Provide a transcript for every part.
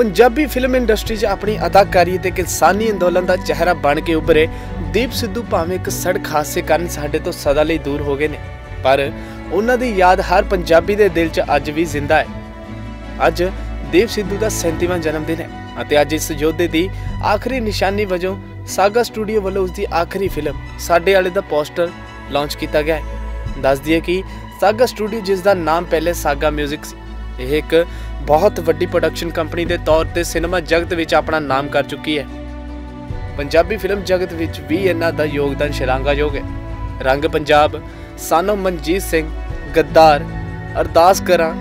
Punjabi film industry 'ਚ ਆਪਣੀ ਅਦਾਕਾਰੀ ਤੇ ਕਿਸਾਨੀ ਅੰਦੋਲਨ ਦਾ ਚਿਹਰਾ ਬਣ ਕੇ ਉੱਭਰੇ, ਦੀਪ ਸਿੱਧੂ ਭਾਵੇਂ ਇੱਕ ਸੜਕ ਹਾਦਸੇ ਕਾਰਨ ਸਾਡੇ ਤੋਂ ਸਦਾ ਲਈ ਦੂਰ ਹੋ ਗਏ ਨੇ, ਪਰ ਉਹਨਾਂ ਦੀ ਯਾਦ ਹਰ ਪੰਜਾਬੀ ਦੇ ਦਿਲ 'ਚ ਅੱਜ ਵੀ ਜ਼ਿੰਦਾ ਹੈ। ਅੱਜ ਦੀਪ ਸਿੱਧੂ ਦਾ 37ਵਾਂ ਜਨਮ ਦਿਨ ਹੈ ਅਤੇ ਅੱਜ ਇਸ ਯੋਧੇ ਦੀ ਆਖਰੀ ਨਿਸ਼ਾਨੀ ਵਜੋਂ ਸਾਗਾ ਸਟੂਡੀਓ ਵੱਲੋਂ ਉਸ ਦੀ ਆਖਰੀ ਫਿਲਮ ਸਾਡੇ ਵਾਲੇ ਦਾ ਪੋਸਟਰ ਲਾਂਚ ਕੀਤਾ ਗਿਆ ਹੈ। ਦੱਸ ਦਈਏ ਕਿ ਸਾਗਾ ਸਟੂਡੀਓ ਜਿਸ ਦਾ ਨਾਮ ਪਹਿਲੇ ਸਾਗਾ 뮤직 ਸੀ ਇਹ ਇੱਕ ਬਹੁਤ ਵੱਡੀ ਪ੍ਰੋਡਕਸ਼ਨ ਕੰਪਨੀ ਦੇ ਤੌਰ ਤੇ ਸਿਨੇਮਾ ਜਗਤ ਵਿੱਚ ਆਪਣਾ ਨਾਮ ਕਰ ਚੁੱਕੀ ਹੈ। ਪੰਜਾਬੀ ਫਿਲਮ ਜਗਤ ਵਿੱਚ ਵੀ ਇਹਨਾਂ ਦਾ ਯੋਗਦਾਨ ਸ਼ਲਾਘਾਯੋਗ ਹੈ। ਰੰਗ ਪੰਜਾਬ, ਸਾਨੋ ਮਨਜੀਤ ਸਿੰਘ, ਗੱਦਾਰ, ਅਰਦਾਸ ਕਰਾਂ,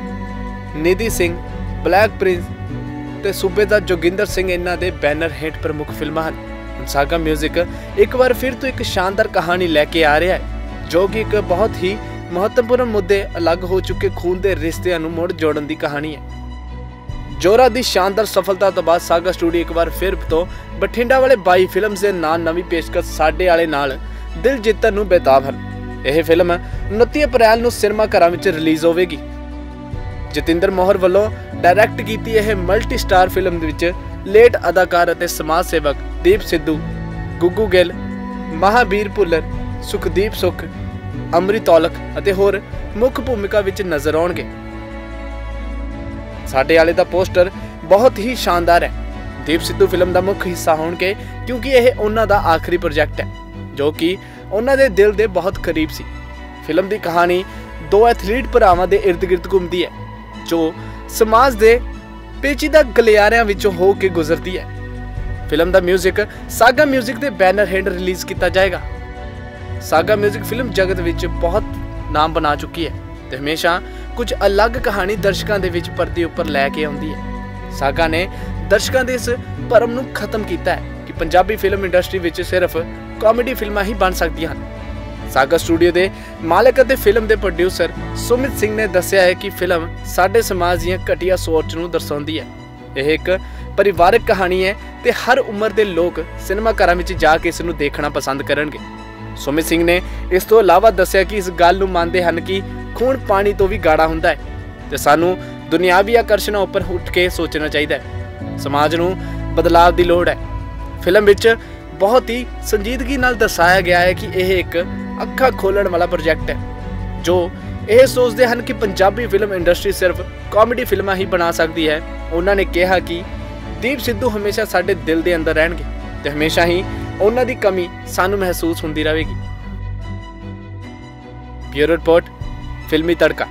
ਨਿਧੀ ਸਿੰਘ, ਬਲੈਕ ਪ੍ਰਿੰਸ ਤੇ ਸੂਬੇਦਾਰ ਜੋਗਿੰਦਰ ਸਿੰਘ ਇਹਨਾਂ ਦੇ ਬੈਨਰ ਹੇਠ ਪ੍ਰਮੁੱਖ ਫਿਲਮਾਂ ਹਨ। ਸਾਗਾ 뮤직 ਇੱਕ ਵਾਰ ਫਿਰ ਤੋਂ ਇੱਕ ਸ਼ਾਨਦਾਰ ਕਹਾਣੀ ਲੈ ਕੇ ਆ ਰਿਹਾ ਹੈ, ਜੋ ਕਿ ਇੱਕ ਬਹੁਤ ਹੀ ਮਹੱਤਵਪੂਰਨ ਮੁੱਦੇ ਅਲੱਗ ਹੋ ਚੁੱਕੇ ਖੂਨ ਦੇ ਰਿਸ਼ਤਿਆਂ ਨੂੰ ਮੁੜ ਜੋੜਨ ਦੀ ਕਹਾਣੀ ਹੈ। ਜੋਰਾ ਦੀ ਸ਼ਾਨਦਾਰ ਸਫਲਤਾ ਤੋਂ ਬਾਅਦ ਸਾਗਾ ਸਟੂਡੀਓ ਇੱਕ ਵਾਰ ਫਿਰ ਤੋਂ ਬਠਿੰਡਾ ਵਾਲੇ 22 ਫਿਲਮਸ ਦੇ ਨਾਲ ਨਵੀਂ ਪੇਸ਼ਕਸ਼ ਸਾਡੇ ਵਾਲੇ ਨਾਲ ਦਿਲ ਜਿੱਤਣ ਨੂੰ ਬੇਤਾਬ ਹਨ। ਇਹ ਫਿਲਮ 29 ਅਪ੍ਰੈਲ ਨੂੰ ਸਿਨੇਮਾ ਘਰਾਂ ਵਿੱਚ ਰਿਲੀਜ਼ ਹੋਵੇਗੀ। ਜਤਿੰਦਰ ਮੋਹਰ ਵੱਲੋਂ ਡਾਇਰੈਕਟ ਕੀਤੀ ਇਹ ਮਲਟੀ ਸਟਾਰ ਫਿਲਮ ਦੇ ਵਿੱਚ ਲੇਟ ਅਦਾਕਾਰ ਅਤੇ ਸਮਾਜ ਸੇਵਕ ਦੀਪ ਸਿੱਧੂ, ਗੁੱਗੂ ਗਿੱਲ, ਮਹਾਬੀਰ ਭੁੱਲਰ, ਸੁਖਦੀਪ ਸੁਖ ਅੰਮ੍ਰਿਤ ਔਲਖ ਅਤੇ ਹੋਰ ਮੁੱਖ ਭੂਮਿਕਾ ਵਿੱਚ ਨਜ਼ਰ ਆਉਣਗੇ ਸਾਡੇ ਵਾਲੇ ਦਾ ਪੋਸਟਰ ਬਹੁਤ ਹੀ ਸ਼ਾਨਦਾਰ ਹੈ ਦੀਪ ਸਿੱਧੂ ਫਿਲਮ ਦਾ ਮੁੱਖ ਹਿੱਸਾ ਹੋਣਗੇ ਕਿਉਂਕਿ ਇਹ ਉਹਨਾਂ ਦਾ ਆਖਰੀ ਪ੍ਰੋਜੈਕਟ ਹੈ ਜੋ ਕਿ ਉਹਨਾਂ ਦੇ ਦਿਲ ਦੇ ਬਹੁਤ ਕਰੀਬ ਸੀ ਫਿਲਮ ਦੀ ਕਹਾਣੀ ਦੋ ਐਥਲੀਟ ਭਰਾਵਾਂ ਦੇ ਇਰਦ-ਗਿਰਦ ਘੁੰਮਦੀ ਹੈ ਜੋ ਸਮਾਜ ਦੇ ਪੇਚੀਦਾ ਗਲਿਆਰਿਆਂ ਵਿੱਚੋਂ ਹੋ ਕੇ ਗੁਜ਼ਰਦੀ ਹੈ ਫਿਲਮ ਦਾ 뮤직 ਸਾਗਾ 뮤직 ਦੇ ਬੈਨਰ ਹੇਠ ਰਿਲੀਜ਼ ਕੀਤਾ ਜਾਏਗਾ ਸਾਗਾ 뮤직 ਫਿਲਮ ਜਗਤ ਵਿੱਚ ਬਹੁਤ ਨਾਮ ਬਣਾ ਚੁੱਕੀ ਹੈ ਤੇ ਹਮੇਸ਼ਾ ਕੁਝ ਅਲੱਗ ਕਹਾਣੀ ਦਰਸ਼ਕਾਂ ਦੇ ਵਿੱਚ ਪਰਦੇ ਉੱਪਰ ਲੈ ਕੇ ਆਉਂਦੀ ਹੈ। ਸਾਗਾ ਨੇ ਦਰਸ਼ਕਾਂ ਦੇ ਇਸ ਭਰਮ ਨੂੰ ਖਤਮ ਕੀਤਾ ਹੈ ਕਿ ਪੰਜਾਬੀ ਫਿਲਮ ਇੰਡਸਟਰੀ ਵਿੱਚ ਸਿਰਫ ਕਾਮੇਡੀ ਫਿਲਮਾਂ ਹੀ ਬਣ ਸਕਦੀਆਂ ਹਨ। ਸਾਗਾ ਸਟੂਡੀਓ ਦੇ ਮਾਲਕ ਅਤੇ ਫਿਲਮ ਦੇ ਪ੍ਰੋਡਿਊਸਰ ਸੁਮਿਤ ਸਿੰਘ ਨੇ ਦੱਸਿਆ ਹੈ ਕਿ ਫਿਲਮ ਸਾਡੇ ਸਮਾਜ ਦੀਆਂ ਘਟੀਆ ਸੋਚ ਨੂੰ ਦਰਸਾਉਂਦੀ ਹੈ। ਇਹ ਇੱਕ ਪਰਿਵਾਰਕ ਕਹਾਣੀ ਹੈ ਤੇ ਹਰ ਉਮਰ ਦੇ ਲੋਕ ਸਿਨੇਮਾ ਘਰਾਂ ਵਿੱਚ ਜਾ ਕੇ ਇਸ ਨੂੰ ਦੇਖਣਾ ਪਸੰਦ ਕਰਨਗੇ। ਸੁਮਿਤ ਸਿੰਘ ਨੇ ਇਸ ਤੋਂ ਇਲਾਵਾ ਦੱਸਿਆ ਕਿ ਇਸ ਗੱਲ ਨੂੰ ਮੰਨਦੇ ਹਨ ਕਿ ਖੂਨ ਪਾਣੀ ਤੋਂ ਵੀ ਗਾੜਾ ਹੁੰਦਾ ਹੈ ਤੇ ਸਾਨੂੰ ਦੁਨਿਆਵੀ ਆਕਰਸ਼ਣਾਂ ਉੱਪਰ ਉੱਠ ਕੇ ਸੋਚਣਾ ਚਾਹੀਦਾ ਹੈ। ਸਮਾਜ ਨੂੰ ਬਦਲਾਅ ਦੀ ਲੋੜ ਹੈ। ਫਿਲਮ ਵਿੱਚ ਬਹੁਤ ਹੀ ਸੰਜੀਦਗੀ ਨਾਲ ਦਰਸਾਇਆ ਗਿਆ ਹੈ ਕਿ ਇਹ ਇੱਕ ਅੱਖਾਂ ਖੋਲਣ ਵਾਲਾ ਪ੍ਰੋਜੈਕਟ ਹੈ, ਜੋ ਇਹ ਸੋਚਦੇ ਹਨ ਕਿ ਪੰਜਾਬੀ ਫਿਲਮ ਇੰਡਸਟਰੀ ਸਿਰਫ ਕਾਮੇਡੀ ਫਿਲਮਾਂ ਹੀ ਬਣਾ ਸਕਦੀ ਹੈ। ਉਹਨਾਂ ਨੇ ਕਿਹਾ ਕਿ ਦੀਪ ਸਿੱਧੂ ਹਮੇਸ਼ਾ ਸਾਡੇ ਦਿਲ ਦੇ ਅੰਦਰ ਰਹਿਣਗੇ ਤੇ ਹਮੇਸ਼ਾ ਹੀ ਉਹਨਾਂ ਦੀ ਕਮੀ ਸਾਨੂੰ ਮਹਿਸੂਸ ਹੁੰਦੀ ਰਹੇਗੀ। ਬਿਊਰੋ ਰਿਪੋਰਟ ਫਿਲਮੀ ਤੜਕਾ।